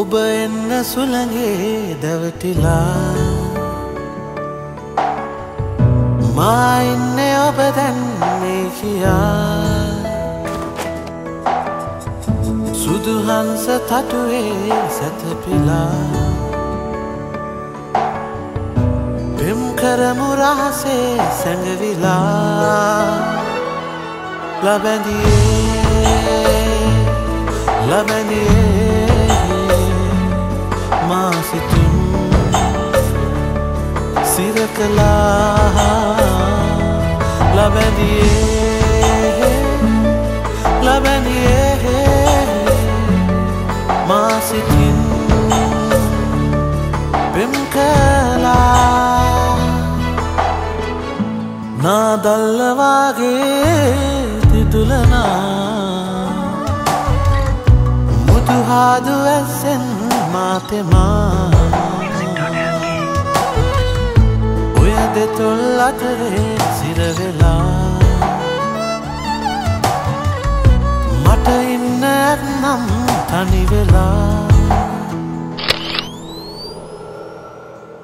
ඔබ එන්න සුළගේ දැවටිලා. මාඉන්න ඔබ දැන්නේ කියා. සුදුහන්ස තටුවේ සැතපිලා. පෙම් කරමු රහසේ සැඟවිලා. ලබැඳියේ ලබැඳියේ. සිරකලා ලබැඳියේ. ලබැඳියේ. මාසිතින් පෙම් කලා නාදල්ලවාගේ තිතුලනා. මුදුහාදු ඇස්සෙන් මාතෙමා ඔය දෙතුල් අතරේ සිරවෙලා. මට ඉන්න ඇත්නම් තනිවෙලා.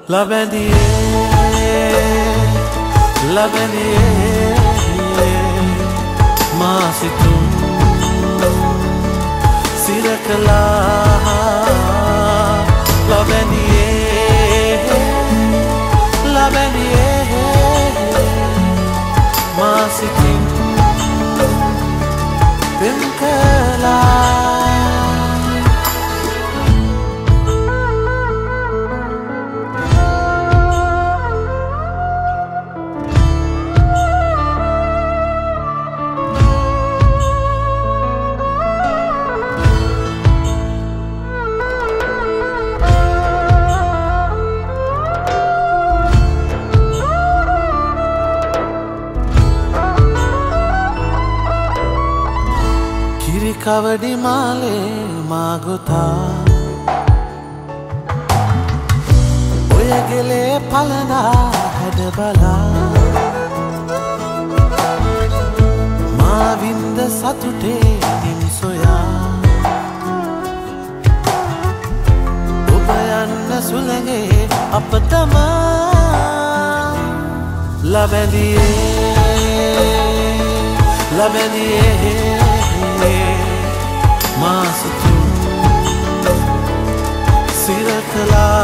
ලබැදියේ ලබැදියේ මාසිතුන් සිරකලා ලබැදියේ ලබැදියේ මාසිතින් පෙම් කිරිකවඩි මාලේ මාගොතා. ඔය ගෙලේ පලනා හැඩ බලා. මාවින්ද සතුටේ නිම් සොයා. ඔබ යන්න සුළගේ අප තමා. ලබැඳියේ ලබැඳියේ මාසතු සිරකලා